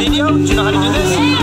video? Do you know how to do this?